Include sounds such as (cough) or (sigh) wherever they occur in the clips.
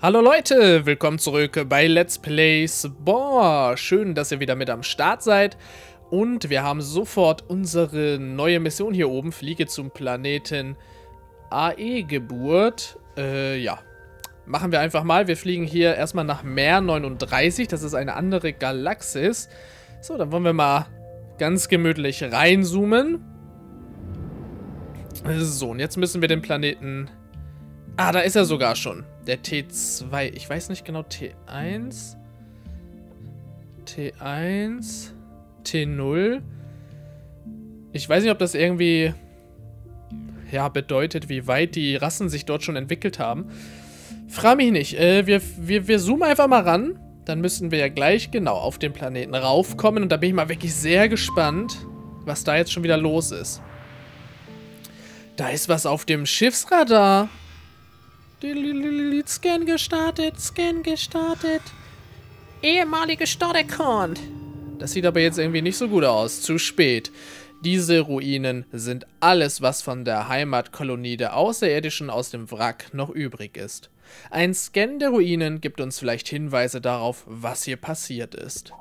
Hallo Leute, willkommen zurück bei Let's Plays Boah, schön, dass ihr wieder mit am Start seid. Und wir haben sofort unsere neue Mission hier oben. Fliege zum Planeten AE-Geburt. Äh, ja. Machen wir einfach mal. Wir fliegen hier erstmal nach Meer 39. Das ist eine andere Galaxis. So, dann wollen wir mal ganz gemütlich reinzoomen. So, und jetzt müssen wir den Planeten... Ah, da ist er sogar schon. Der T2. Ich weiß nicht genau. T1. T1. T0. Ich weiß nicht, ob das irgendwie ja, bedeutet, wie weit die Rassen sich dort schon entwickelt haben. Frag mich nicht. Äh, wir, wir, wir zoomen einfach mal ran. Dann müssen wir ja gleich genau auf den Planeten raufkommen. Und da bin ich mal wirklich sehr gespannt, was da jetzt schon wieder los ist. Da ist was auf dem Schiffsradar. Scan gestartet, Scan gestartet. Ehemalige Stordekon. Das sieht aber jetzt irgendwie nicht so gut aus. Zu spät. Diese Ruinen sind alles, was von der Heimatkolonie der Außerirdischen aus dem Wrack noch übrig ist. Ein Scan der Ruinen gibt uns vielleicht Hinweise darauf, was hier passiert ist.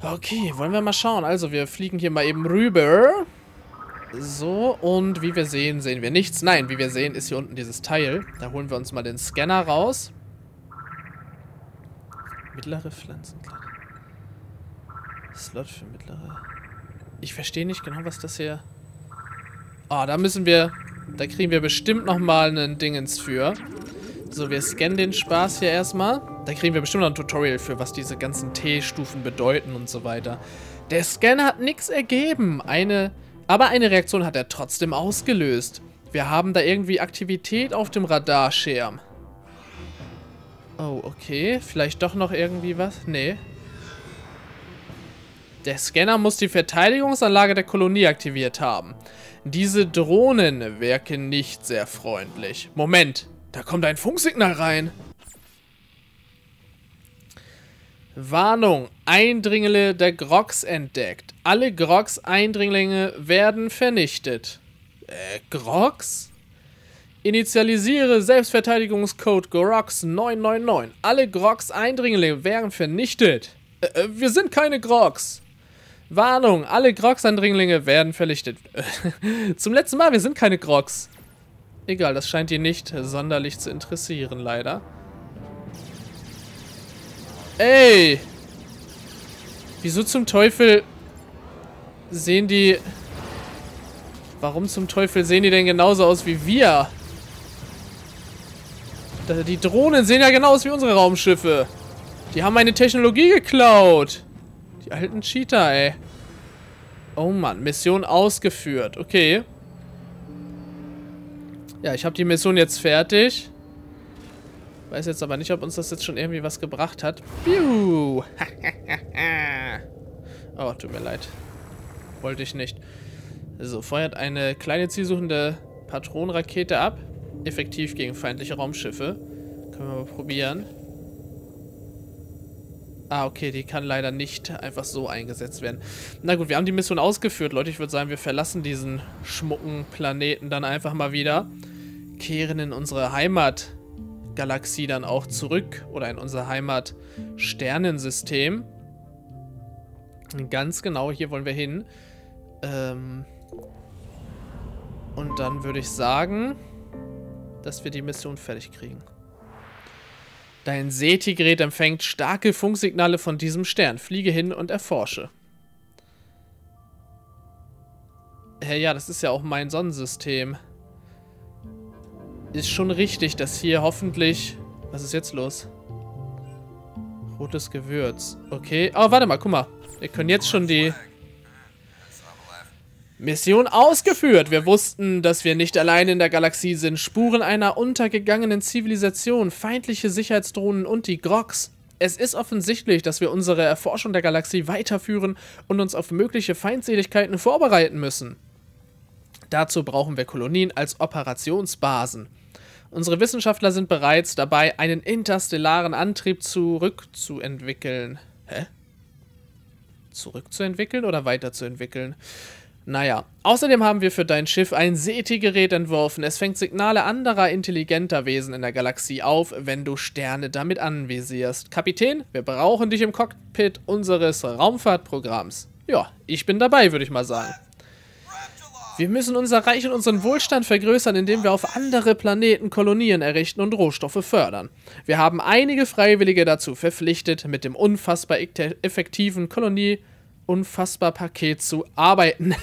Okay, wollen wir mal schauen. Also, wir fliegen hier mal eben rüber. So, und wie wir sehen, sehen wir nichts. Nein, wie wir sehen, ist hier unten dieses Teil. Da holen wir uns mal den Scanner raus. Mittlere Pflanzen. Slot für mittlere... Ich verstehe nicht genau, was das hier... Oh, da müssen wir... Da kriegen wir bestimmt nochmal einen Dingens für. So, wir scannen den Spaß hier erstmal. Da kriegen wir bestimmt noch ein Tutorial für, was diese ganzen T-Stufen bedeuten und so weiter. Der Scanner hat nichts ergeben. Eine aber eine Reaktion hat er trotzdem ausgelöst. Wir haben da irgendwie Aktivität auf dem Radarschirm. Oh, okay. Vielleicht doch noch irgendwie was? Nee. Der Scanner muss die Verteidigungsanlage der Kolonie aktiviert haben. Diese Drohnen wirken nicht sehr freundlich. Moment, da kommt ein Funksignal rein. Warnung, Eindringlinge der Grogs entdeckt. Alle Grogs-Eindringlinge werden vernichtet. Äh, Grogs? Initialisiere Selbstverteidigungscode GROX 999. Alle Grogs-Eindringlinge werden vernichtet. Äh, äh, wir sind keine Grogs. Warnung, alle Grogs-Eindringlinge werden vernichtet. (laughs) Zum letzten Mal, wir sind keine Grogs. Egal, das scheint ihn nicht sonderlich zu interessieren, leider. Ey! Wieso zum Teufel sehen die... Warum zum Teufel sehen die denn genauso aus wie wir? Die Drohnen sehen ja genau aus wie unsere Raumschiffe. Die haben meine Technologie geklaut. Die alten Cheater, ey. Oh Mann, Mission ausgeführt. Okay. Ja, ich habe die Mission jetzt fertig. Weiß jetzt aber nicht, ob uns das jetzt schon irgendwie was gebracht hat. Piu! (laughs) oh, tut mir leid. Wollte ich nicht. So, feuert eine kleine zielsuchende Patronenrakete ab. Effektiv gegen feindliche Raumschiffe. Können wir mal probieren. Ah, okay, die kann leider nicht einfach so eingesetzt werden. Na gut, wir haben die Mission ausgeführt, Leute. Ich würde sagen, wir verlassen diesen schmucken Planeten dann einfach mal wieder. Kehren in unsere Heimat Galaxie dann auch zurück oder in unser Heimat-Sternensystem. Ganz genau, hier wollen wir hin. Ähm und dann würde ich sagen, dass wir die Mission fertig kriegen. Dein SETI-Gerät empfängt starke Funksignale von diesem Stern. Fliege hin und erforsche. Ja, das ist ja auch mein Sonnensystem ist schon richtig, dass hier hoffentlich... Was ist jetzt los? Rotes Gewürz. Okay. Oh, warte mal, guck mal. Wir können jetzt schon die... Mission ausgeführt. Wir wussten, dass wir nicht allein in der Galaxie sind. Spuren einer untergegangenen Zivilisation, feindliche Sicherheitsdrohnen und die Grogs. Es ist offensichtlich, dass wir unsere Erforschung der Galaxie weiterführen und uns auf mögliche Feindseligkeiten vorbereiten müssen. Dazu brauchen wir Kolonien als Operationsbasen. Unsere Wissenschaftler sind bereits dabei, einen interstellaren Antrieb zurückzuentwickeln. Hä? Zurückzuentwickeln oder weiterzuentwickeln? Naja, außerdem haben wir für dein Schiff ein SETI-Gerät entworfen. Es fängt Signale anderer intelligenter Wesen in der Galaxie auf, wenn du Sterne damit anvisierst. Kapitän, wir brauchen dich im Cockpit unseres Raumfahrtprogramms. Ja, ich bin dabei, würde ich mal sagen. Wir müssen unser Reich und unseren Wohlstand vergrößern, indem wir auf andere Planeten Kolonien errichten und Rohstoffe fördern. Wir haben einige Freiwillige dazu verpflichtet, mit dem unfassbar effektiven Kolonie unfassbar Paket zu arbeiten.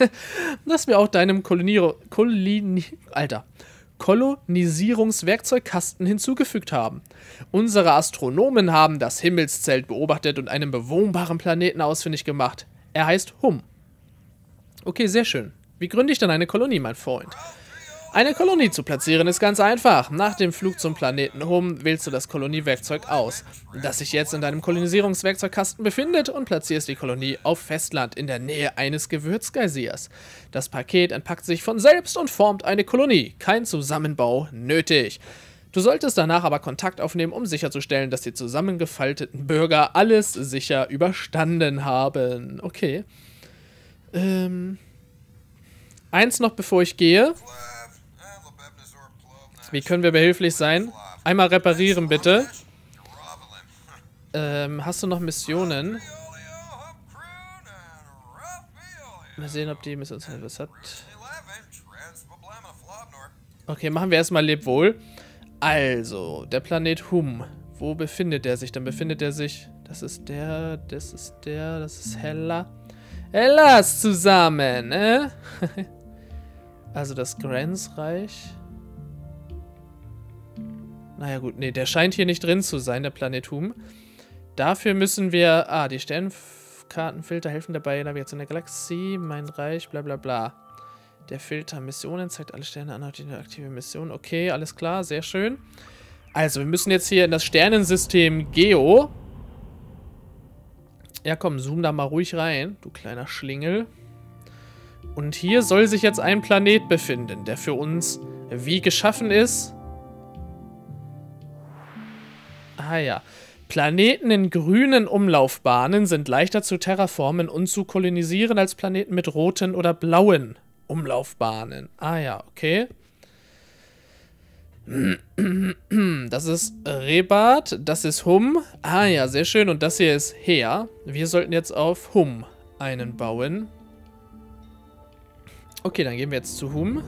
(laughs) das wir auch deinem Kolonier Koloni Alter. Kolonisierungswerkzeugkasten hinzugefügt haben. Unsere Astronomen haben das Himmelszelt beobachtet und einen bewohnbaren Planeten ausfindig gemacht. Er heißt Hum. Okay, sehr schön. Wie gründe ich dann eine Kolonie, mein Freund? Eine Kolonie zu platzieren ist ganz einfach. Nach dem Flug zum Planeten Hum wählst du das Koloniewerkzeug aus, das sich jetzt in deinem Kolonisierungswerkzeugkasten befindet und platzierst die Kolonie auf Festland in der Nähe eines Gewürzgeysirs. Das Paket entpackt sich von selbst und formt eine Kolonie. Kein Zusammenbau nötig. Du solltest danach aber Kontakt aufnehmen, um sicherzustellen, dass die zusammengefalteten Bürger alles sicher überstanden haben. Okay. Ähm. Eins noch, bevor ich gehe. Wie können wir behilflich sein? Einmal reparieren, bitte. Ähm, hast du noch Missionen? Mal sehen, ob die Mission was hat. Okay, machen wir erstmal Lebwohl. Also, der Planet Hum. Wo befindet er sich? Dann befindet er sich... Das ist der, das ist der, das ist Hella. Hellas zusammen, ne? (laughs) also das Grenzreich. Naja gut, nee, der scheint hier nicht drin zu sein, der Planetum. Dafür müssen wir... Ah, die Sternkartenfilter helfen dabei, Navigation der Galaxie, mein Reich, bla bla bla. Der Filter Missionen zeigt alle Sterne an, die aktive Mission. Okay, alles klar, sehr schön. Also, wir müssen jetzt hier in das Sternensystem Geo. Ja, komm, zoom da mal ruhig rein, du kleiner Schlingel. Und hier soll sich jetzt ein Planet befinden, der für uns wie geschaffen ist Ah ja. Planeten in grünen Umlaufbahnen sind leichter zu terraformen und zu kolonisieren als Planeten mit roten oder blauen Umlaufbahnen. Ah ja, okay. (clears throat) Das ist Rebat, das ist Hum. Ah ja, sehr schön. Und das hier ist Her. Wir sollten jetzt auf Hum einen bauen. Okay, dann gehen wir jetzt zu Hum.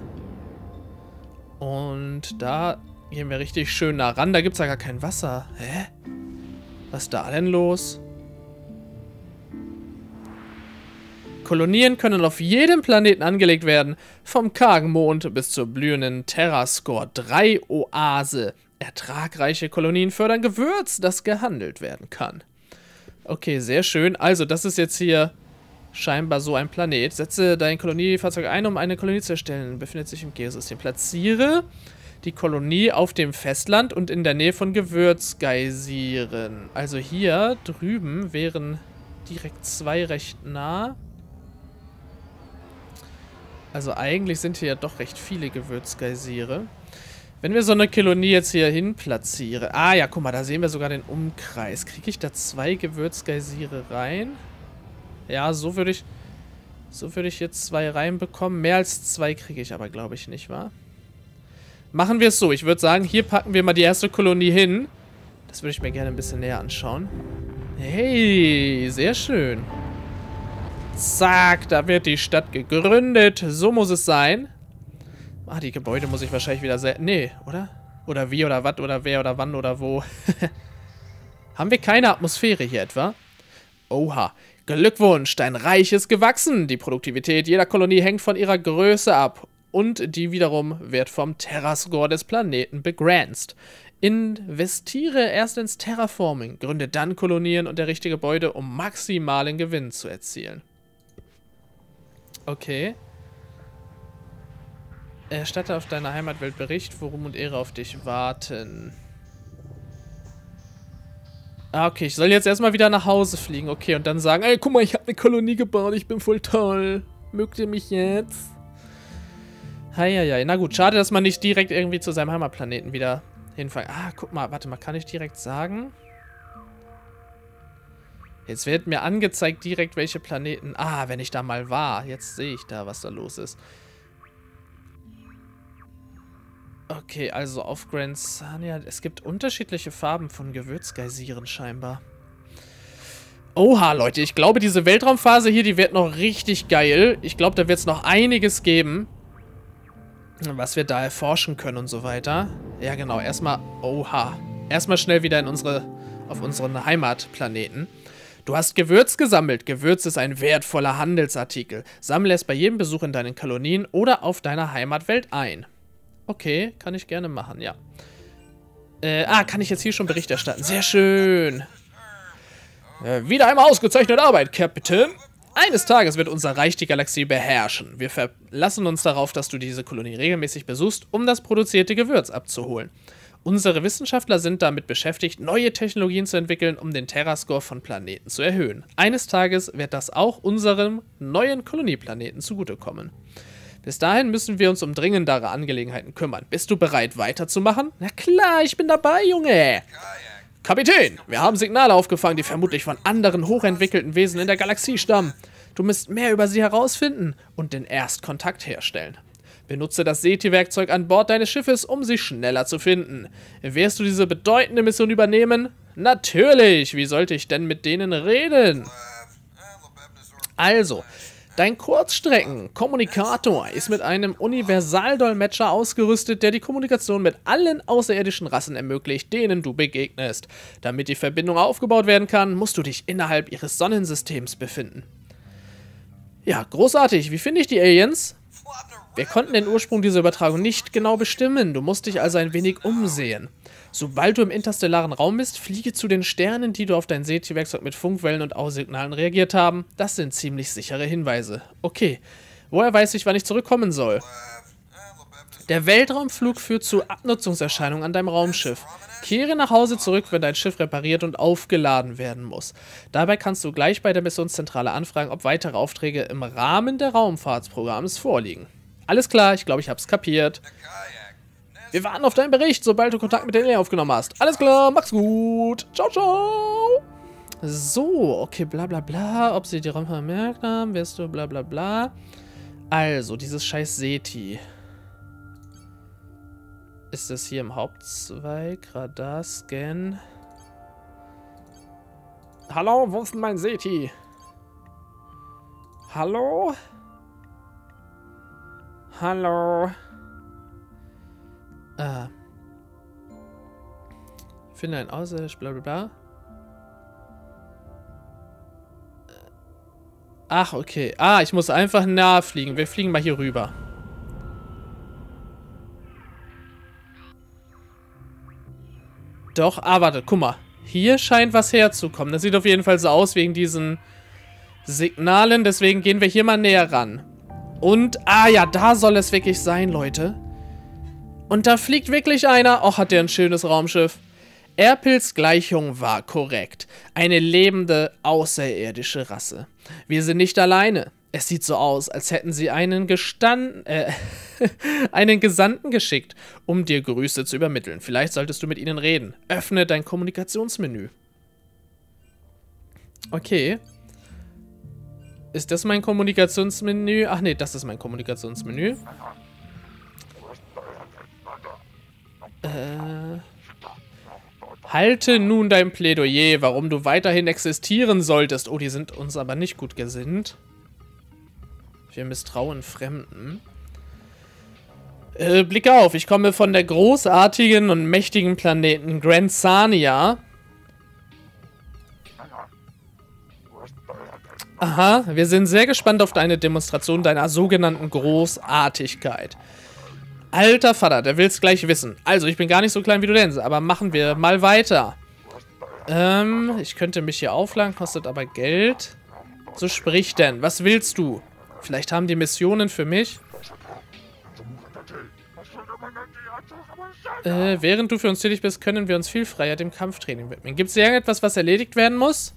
Und da Gehen wir richtig schön nah ran. Da gibt es ja gar kein Wasser. Hä? Was ist da denn los? Kolonien können auf jedem Planeten angelegt werden. Vom kargen Mond bis zur blühenden Terrascore 3 Oase. Ertragreiche Kolonien fördern Gewürz, das gehandelt werden kann. Okay, sehr schön. Also, das ist jetzt hier scheinbar so ein Planet. Setze dein Koloniefahrzeug ein, um eine Kolonie zu erstellen. Befindet sich im Geosystem. Platziere die Kolonie auf dem Festland und in der Nähe von Gewürzgeysiren. Also hier drüben wären direkt zwei recht nah. Also eigentlich sind hier ja doch recht viele Gewürzgeysire. Wenn wir so eine Kolonie jetzt hier hin platzieren. Ah ja, guck mal, da sehen wir sogar den Umkreis. Kriege ich da zwei Gewürzgeysire rein? Ja, so würde ich... So würde ich jetzt zwei reinbekommen. Mehr als zwei kriege ich aber, glaube ich, nicht, wahr? Machen wir es so. Ich würde sagen, hier packen wir mal die erste Kolonie hin. Das würde ich mir gerne ein bisschen näher anschauen. Hey, sehr schön. Zack, da wird die Stadt gegründet. So muss es sein. Ah, die Gebäude muss ich wahrscheinlich wieder sehr... Nee, oder? Oder wie, oder was, oder wer, oder wann, oder wo. (laughs) Haben wir keine Atmosphäre hier etwa? Oha. Glückwunsch, dein Reich ist gewachsen. Die Produktivität jeder Kolonie hängt von ihrer Größe ab und die wiederum wird vom Terrascore des Planeten begrenzt. Investiere erst ins Terraforming, gründe dann Kolonien und errichte Gebäude, um maximalen Gewinn zu erzielen. Okay. Erstatte auf deiner Heimatwelt Bericht, worum und Ehre auf dich warten. Ah, okay, ich soll jetzt erstmal wieder nach Hause fliegen. Okay, und dann sagen, ey, guck mal, ich habe eine Kolonie gebaut, ich bin voll toll. Mögt ihr mich jetzt? Heieiei. Na gut, schade, dass man nicht direkt irgendwie zu seinem Heimatplaneten wieder hinfällt. Ah, guck mal, warte mal, kann ich direkt sagen? Jetzt wird mir angezeigt direkt, welche Planeten... Ah, wenn ich da mal war. Jetzt sehe ich da, was da los ist. Okay, also auf Grand Sania... Es gibt unterschiedliche Farben von Gewürzgeisieren scheinbar. Oha, Leute. Ich glaube, diese Weltraumphase hier, die wird noch richtig geil. Ich glaube, da wird es noch einiges geben. Was wir da erforschen können und so weiter. Ja, genau. Erstmal... Oha. Erstmal schnell wieder in unsere... Auf unseren Heimatplaneten. Du hast Gewürz gesammelt. Gewürz ist ein wertvoller Handelsartikel. Sammle es bei jedem Besuch in deinen Kolonien oder auf deiner Heimatwelt ein. Okay, kann ich gerne machen, ja. Äh, ah, kann ich jetzt hier schon Bericht erstatten. Sehr schön. Äh, wieder einmal ausgezeichnete Arbeit, Captain. Eines Tages wird unser Reich die Galaxie beherrschen. Wir verlassen uns darauf, dass du diese Kolonie regelmäßig besuchst, um das produzierte Gewürz abzuholen. Unsere Wissenschaftler sind damit beschäftigt, neue Technologien zu entwickeln, um den Terrascore von Planeten zu erhöhen. Eines Tages wird das auch unserem neuen Kolonieplaneten zugutekommen. Bis dahin müssen wir uns um dringendere Angelegenheiten kümmern. Bist du bereit, weiterzumachen? Na klar, ich bin dabei, Junge! Kapitän, wir haben Signale aufgefangen, die vermutlich von anderen hochentwickelten Wesen in der Galaxie stammen. Du musst mehr über sie herausfinden und den Erstkontakt herstellen. Benutze das SETI-Werkzeug an Bord deines Schiffes, um sie schneller zu finden. Wirst du diese bedeutende Mission übernehmen? Natürlich! Wie sollte ich denn mit denen reden? Also, dein Kurzstrecken-Kommunikator ist mit einem Universaldolmetscher ausgerüstet, der die Kommunikation mit allen außerirdischen Rassen ermöglicht, denen du begegnest. Damit die Verbindung aufgebaut werden kann, musst du dich innerhalb ihres Sonnensystems befinden. Ja, großartig. Wie finde ich die Aliens? Wir konnten den Ursprung dieser Übertragung nicht genau bestimmen, du musst dich also ein wenig umsehen. Sobald du im interstellaren Raum bist, fliege zu den Sternen, die du auf dein SETI-Werkzeug mit Funkwellen und Aussignalen reagiert haben. Das sind ziemlich sichere Hinweise. Okay, woher weiß ich, wann ich zurückkommen soll? Der Weltraumflug führt zu Abnutzungserscheinungen an deinem Raumschiff. Kehre nach Hause zurück, wenn dein Schiff repariert und aufgeladen werden muss. Dabei kannst du gleich bei der Missionszentrale anfragen, ob weitere Aufträge im Rahmen der Raumfahrtsprogramms vorliegen. Alles klar, ich glaube, ich habe es kapiert. Wir warten auf deinen Bericht, sobald du Kontakt mit der Alien aufgenommen hast. Alles klar, mach's gut. Ciao, ciao. So, okay, bla bla bla. Ob sie die Raum vermerkt haben, wirst du bla bla bla. Also, dieses scheiß SETI. Ist das hier im Hauptzweig? Radar, Scan. Hallo, wo ist denn mein SETI? Hallo? Hallo? Ah. Finde ein Außerirdsch, bla bla bla. Ach, okay. Ah, ich muss einfach nah fliegen. Wir fliegen mal hier rüber. Doch, ah, warte, guck mal. Hier scheint was herzukommen. Das sieht auf jeden Fall so aus wegen diesen Signalen. Deswegen gehen wir hier mal näher ran. Und, ah ja, da soll es wirklich sein, Leute. Und da fliegt wirklich einer. Och, hat der ein schönes Raumschiff. Erpels Gleichung war korrekt. Eine lebende, außerirdische Rasse. Wir sind nicht alleine. Es sieht so aus, als hätten sie einen gestanden, äh, (laughs) einen Gesandten geschickt, um dir Grüße zu übermitteln. Vielleicht solltest du mit ihnen reden. Öffne dein Kommunikationsmenü. Okay. Ist das mein Kommunikationsmenü? Ach nee, das ist mein Kommunikationsmenü. Äh... Halte nun dein Plädoyer, warum du weiterhin existieren solltest. Oh, die sind uns aber nicht gut gesinnt. Wir misstrauen Fremden. Äh, Blick auf, ich komme von der großartigen und mächtigen Planeten Grand Sania. Aha, wir sind sehr gespannt auf deine Demonstration deiner sogenannten Großartigkeit. Alter Vater, der will's gleich wissen. Also, ich bin gar nicht so klein, wie du denkst, aber machen wir mal weiter. Ähm, ich könnte mich hier aufladen, kostet aber Geld. So sprich denn, was willst du? Vielleicht haben die Missionen für mich. Äh, während du für uns tätig bist, können wir uns viel freier dem Kampftraining widmen. Gibt es irgendetwas, was erledigt werden muss?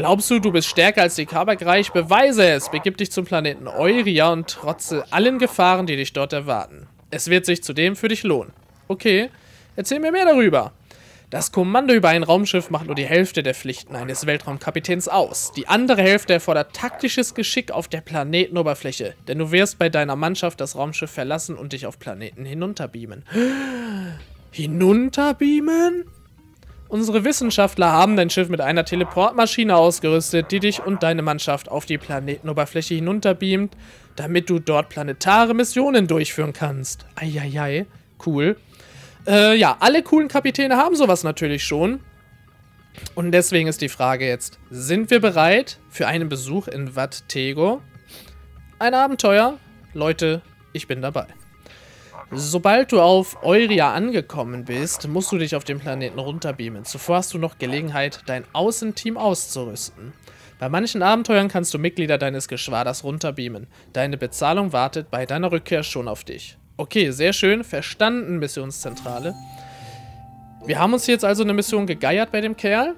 Glaubst du, du bist stärker als die Kabakreich? Beweise es! Begib dich zum Planeten Euria und trotze allen Gefahren, die dich dort erwarten. Es wird sich zudem für dich lohnen. Okay, erzähl mir mehr darüber. Das Kommando über ein Raumschiff macht nur die Hälfte der Pflichten eines Weltraumkapitäns aus. Die andere Hälfte erfordert taktisches Geschick auf der Planetenoberfläche, denn du wirst bei deiner Mannschaft das Raumschiff verlassen und dich auf Planeten hinunterbeamen. (gasps) Hinunterbeamen? Unsere Wissenschaftler haben dein Schiff mit einer Teleportmaschine ausgerüstet, die dich und deine Mannschaft auf die Planetenoberfläche hinunterbeamt, damit du dort planetare Missionen durchführen kannst. Eieiei, cool. Äh, ja, alle coolen Kapitäne haben sowas natürlich schon. Und deswegen ist die Frage jetzt, sind wir bereit für einen Besuch in Wat Tego? Ein Abenteuer? Leute, ich bin dabei. Sobald du auf Euria angekommen bist, musst du dich auf den Planeten runterbeamen. Zuvor hast du noch Gelegenheit, dein Außenteam auszurüsten. Bei manchen Abenteuern kannst du Mitglieder deines Geschwaders runterbeamen. Deine Bezahlung wartet bei deiner Rückkehr schon auf dich. Okay, sehr schön. Verstanden, Missionszentrale. Wir haben uns jetzt also eine Mission gegeiert bei dem Kerl.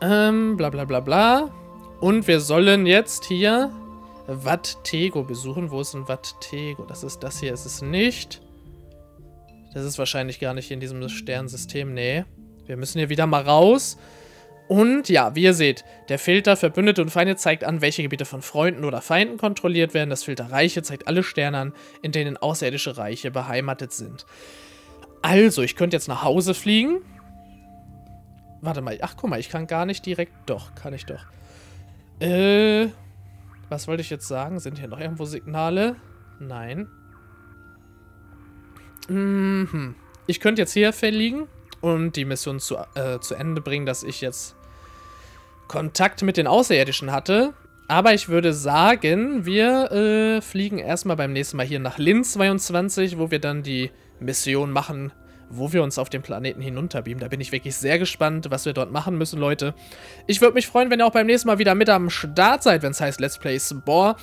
Ähm, bla bla bla bla. Und wir sollen jetzt hier Wattego besuchen. Wo ist ein Wattego? Das ist das hier, ist es nicht. Das ist wahrscheinlich gar nicht in diesem Sternsystem. Nee. Wir müssen hier wieder mal raus. Und ja, wie ihr seht, der Filter Verbündete und Feinde zeigt an, welche Gebiete von Freunden oder Feinden kontrolliert werden. Das Filter Reiche zeigt alle Sterne an, in denen außerirdische Reiche beheimatet sind. Also, ich könnte jetzt nach Hause fliegen. Warte mal, ach guck mal, ich kann gar nicht direkt... Doch, kann ich doch. Äh, was wollte ich jetzt sagen? Sind hier noch irgendwo Signale? Nein. Mhm. Ich könnte jetzt hier verliegen und die Mission zu, äh, zu Ende bringen, dass ich jetzt Kontakt mit den Außerirdischen hatte. Aber ich würde sagen, wir äh, fliegen erstmal beim nächsten Mal hier nach Lin 22, wo wir dann die Mission machen, wo wir uns auf den Planeten hinunterbeamen. Da bin ich wirklich sehr gespannt, was wir dort machen müssen, Leute. Ich würde mich freuen, wenn ihr auch beim nächsten Mal wieder mit am Start seid, wenn es heißt Let's Play Spore.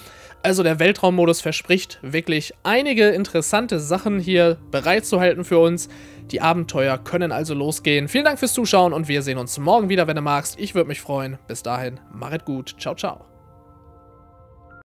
Also der Weltraummodus verspricht wirklich einige interessante Sachen hier bereitzuhalten für uns. Die Abenteuer können also losgehen. Vielen Dank fürs Zuschauen und wir sehen uns morgen wieder, wenn du magst. Ich würde mich freuen. Bis dahin, machet gut. Ciao, ciao.